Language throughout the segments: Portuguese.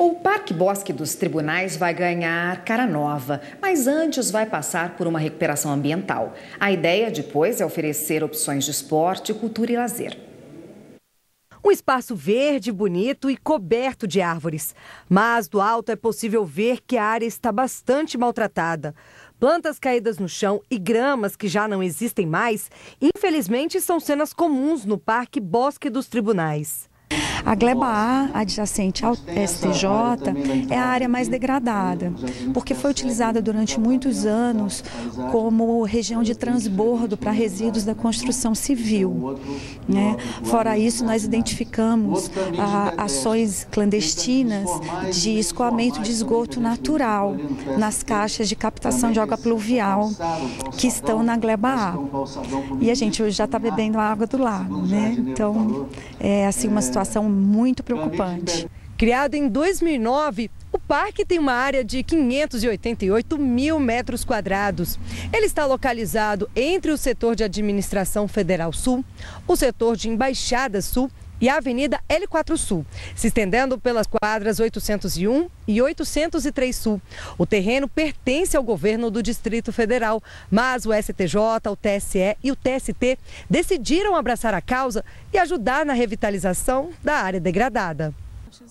O Parque Bosque dos Tribunais vai ganhar cara nova, mas antes vai passar por uma recuperação ambiental. A ideia depois é oferecer opções de esporte, cultura e lazer. Um espaço verde, bonito e coberto de árvores. Mas do alto é possível ver que a área está bastante maltratada. Plantas caídas no chão e gramas que já não existem mais, infelizmente, são cenas comuns no Parque Bosque dos Tribunais. A gleba A, adjacente ao STJ, é a área mais degradada, porque foi utilizada durante muitos anos como região de transbordo para resíduos da construção civil. Né? Fora isso, nós identificamos ah, ações clandestinas de escoamento de esgoto natural nas caixas de captação de água pluvial que estão na gleba A. E a gente hoje já está bebendo a água do lago, né? Então, é assim uma situação muito preocupante. Criado em 2009, o parque tem uma área de 588 mil metros quadrados. Ele está localizado entre o setor de administração federal sul, o setor de embaixada sul e a Avenida L4 Sul, se estendendo pelas quadras 801 e 803 Sul. O terreno pertence ao governo do Distrito Federal, mas o STJ, o TSE e o TST decidiram abraçar a causa e ajudar na revitalização da área degradada.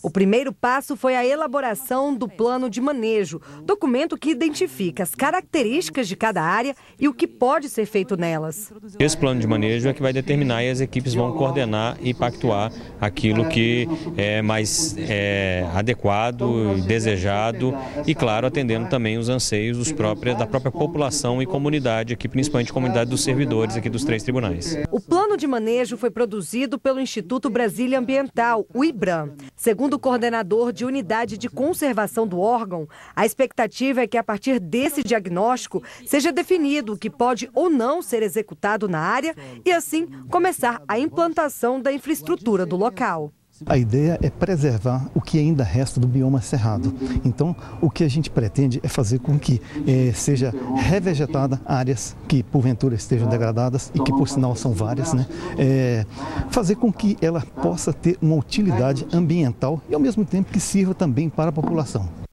O primeiro passo foi a elaboração do plano de manejo, documento que identifica as características de cada área e o que pode ser feito nelas. Esse plano de manejo é que vai determinar e as equipes vão coordenar e pactuar aquilo que é mais é, adequado, desejado e, claro, atendendo também os anseios dos próprios, da própria população e comunidade aqui, principalmente a comunidade dos servidores aqui dos três tribunais. O plano de manejo foi produzido pelo Instituto Brasília Ambiental, o IBRAM. Segundo o coordenador de unidade de conservação do órgão, a expectativa é que a partir desse diagnóstico seja definido o que pode ou não ser executado na área e assim começar a implantação da infraestrutura do local. A ideia é preservar o que ainda resta do bioma cerrado. Então, o que a gente pretende é fazer com que eh, seja revegetada áreas que porventura estejam degradadas e que por sinal são várias, né? É, fazer com que ela possa ter uma utilidade ambiental e ao mesmo tempo que sirva também para a população.